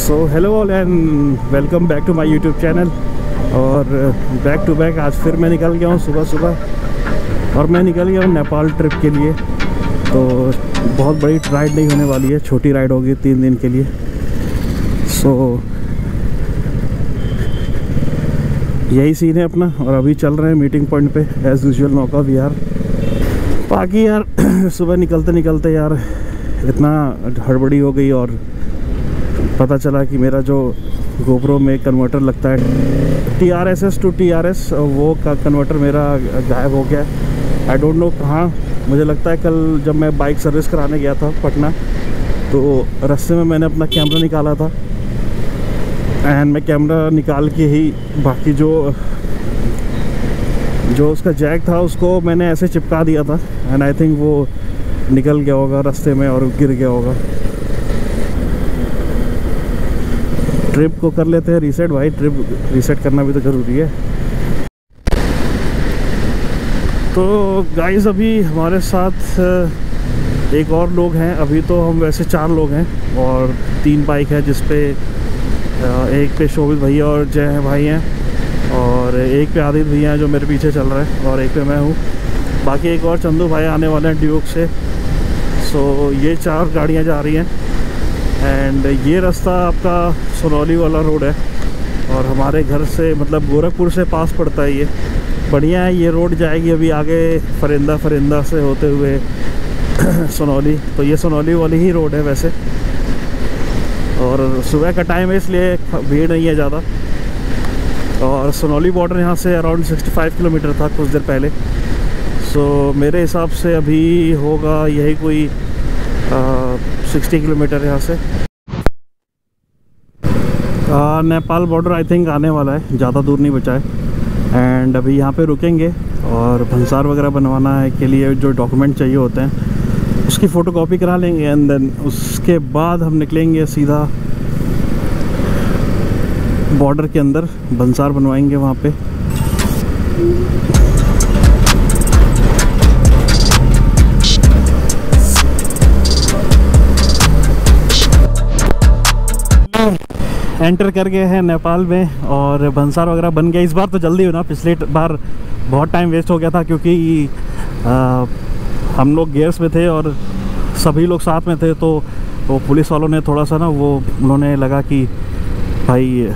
So hello all and welcome back to my YouTube channel और back to back आज फिर मैं निकल गया हूँ सुबह सुबह। और मैं निकल गया हूँ नेपाल ट्रिप के लिए। तो बहुत बड़ी राइड नहीं होने वाली है। छोटी राइड होगी तीन दिन के लिए। सो so, यही सीन है अपना। और अभी चल रहे हैं मीटिंग पॉइंट पे एज़ यूजल नौका यार बाकी यार सुबह निकलते निकलते यार इतना हड़बड़ी हो गई और पता चला कि मेरा जो गोप्रो में कन्वर्टर लगता है T R S S to T R S वो का कन्वर्टर मेरा गायब हो गया। आई डोंट नो कहाँ, मुझे लगता है कल जब मैं बाइक सर्विस कराने गया था पटना तो रास्ते में मैंने अपना कैमरा निकाला था। एंड मैं कैमरा निकाल के ही बाकी जो जो उसका जैक था, उसको मैंने ऐसे चिपका दिया था। एंड आई थिंक वो निकल गया होगा रास्ते में और गिर गया होगा। ट्रिप को कर लेते हैं रीसेट भाई ट्रिप रीसेट करना भी तो ज़रूरी है। तो गाइस अभी हमारे साथ एक और लोग हैं। अभी तो हम वैसे चार लोग हैं और तीन बाइक है जिस पे एक पे शोभित भैया और जय हैं भाई हैं और एक पे आदित्य भैया हैं जो मेरे पीछे चल रहे हैं और एक पे मैं हूँ। बाकी एक और चंदू भाई आने वाले हैं ड्यूक से। सो ये चार गाड़ियाँ जा रही हैं। एंड ये रास्ता आपका सोनौली वाला रोड है। और हमारे घर से मतलब गोरखपुर से पास पड़ता है ये। बढ़िया है, ये रोड जाएगी अभी आगे फरिंदा फरिंदा से होते हुए सोनौली। तो ये सोनौली वाली ही रोड है वैसे। और सुबह का टाइम है, इसलिए भीड़ नहीं है ज़्यादा। और सोनौली बॉर्डर यहाँ से अराउंड 65 किलोमीटर था कुछ देर पहले। सो मेरे हिसाब से अभी होगा यही कोई सिक्सटी किलोमीटर यहाँ से। आ, नेपाल बॉर्डर आई थिंक आने वाला है ज़्यादा दूर नहीं बचा है। एंड अभी यहाँ पे रुकेंगे और भंसार वगैरह बनवाना है के लिए जो डॉक्यूमेंट चाहिए होते हैं उसकी फ़ोटो कॉपी करा लेंगे एंड देन उसके बाद हम निकलेंगे सीधा बॉर्डर के अंदर भंसार बनवाएँगे वहाँ पे। एंटर कर गए हैं नेपाल में और भंसार वगैरह बन गया। इस बार तो जल्दी हो ना पिछले बार बहुत टाइम वेस्ट हो गया था क्योंकि आ, हम लोग गेयर्स में थे और सभी लोग साथ में थे तो वो पुलिस वालों ने थोड़ा सा ना वो उन्होंने लगा कि भाई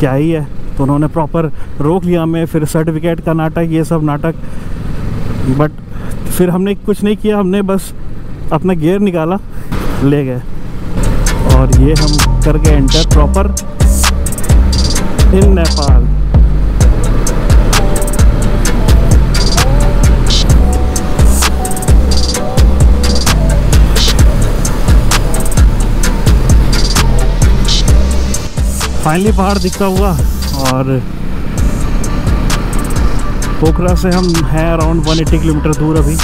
क्या ही है? तो उन्होंने प्रॉपर रोक लिया हमें फिर सर्टिफिकेट का नाटक ये सब नाटक। बट फिर हमने कुछ नहीं किया हमने बस अपना गेयर निकाला ले गए। और ये हम कर गए enter proper in Nepal finally पहाड़ दिखता हुआ और पोखरा से हम हैं अराउंड 180 किलोमीटर दूर अभी।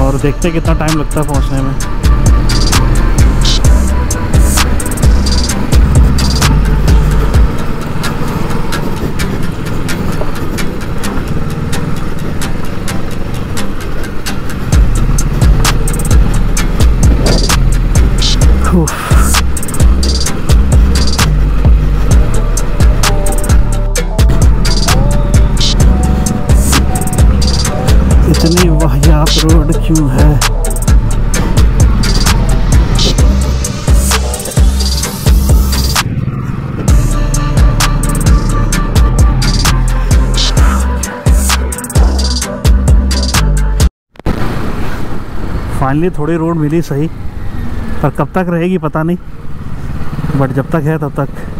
और देखते कितना टाइम लगता है पहुँचने में। इतनी वाहियात रोड क्यों है? फाइनली थोड़ी रोड मिली सही, पर कब तक रहेगी पता नहीं बट जब तक है तब तक।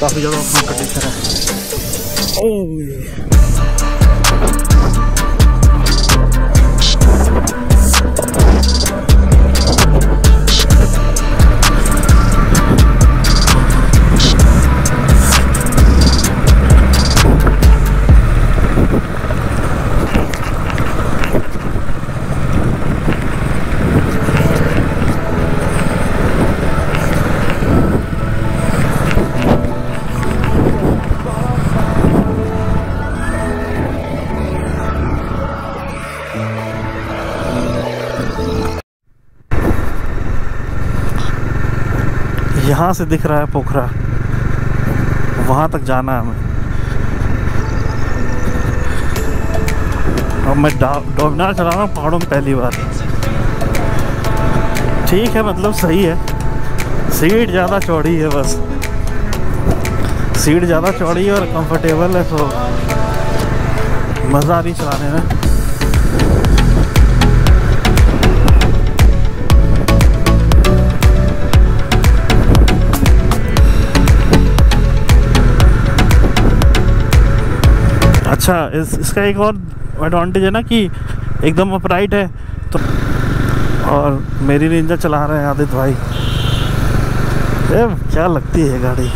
काफ़ी ज़्यादा कंपटीशन है ओह यहाँ से दिख रहा है पोखरा। वहाँ तक जाना है हमें। और मैं डोमिनार चला रहा हूँ, पहाड़ों में पहली बार। ठीक है मतलब सही है। सीट ज़्यादा चौड़ी है बस। सीट ज़्यादा चौड़ी है और कंफर्टेबल है तो मज़ा आ रही चलाने में। अच्छा इस इसका एक और एडवांटेज है ना कि एकदम अपराइट है तो और मेरी रेंजर चला रहे हैं आदित्य भाई। ए, क्या लगती है गाड़ी?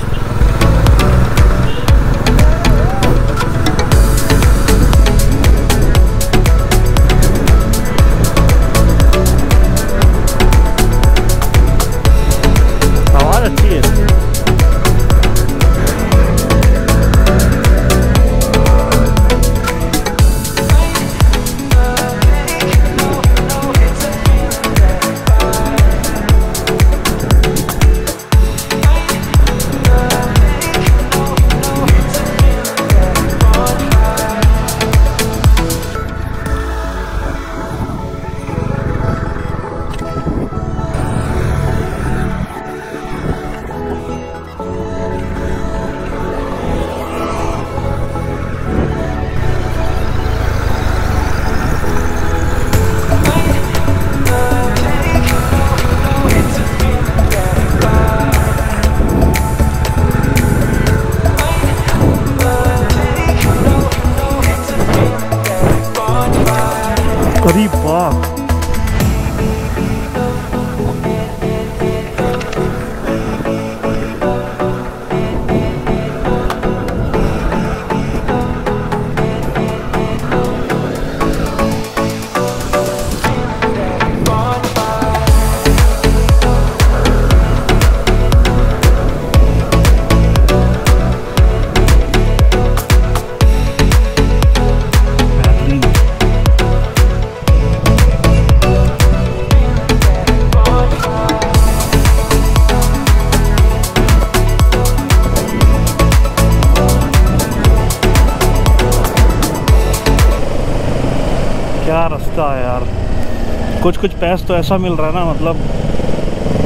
रास्ता है यार। कुछ कुछ पैस तो ऐसा मिल रहा है ना मतलब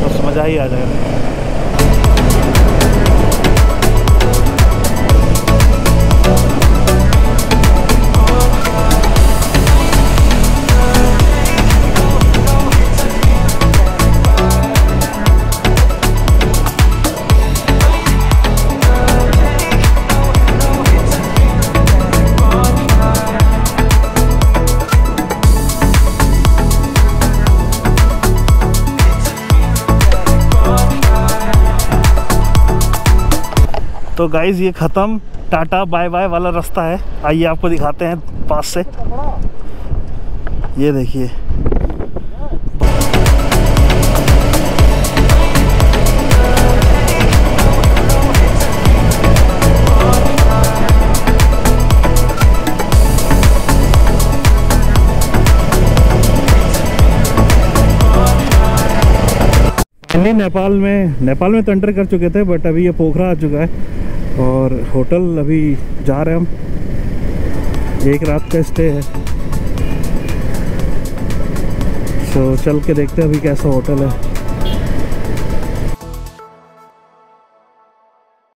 बस मज़ा ही आ जाएगा। तो गाइज़ ये ख़त्म। टाटा बाय बाय वाला रास्ता है। आइए आपको दिखाते हैं पास से। ये देखिए। नेपाल में नेपाल में तो एंटर कर चुके थे बट अभी ये पोखरा आ चुका है। और होटल अभी जा रहे हैं हम। एक रात का स्टे है। तो चल के देखते हैं अभी कैसा होटल है।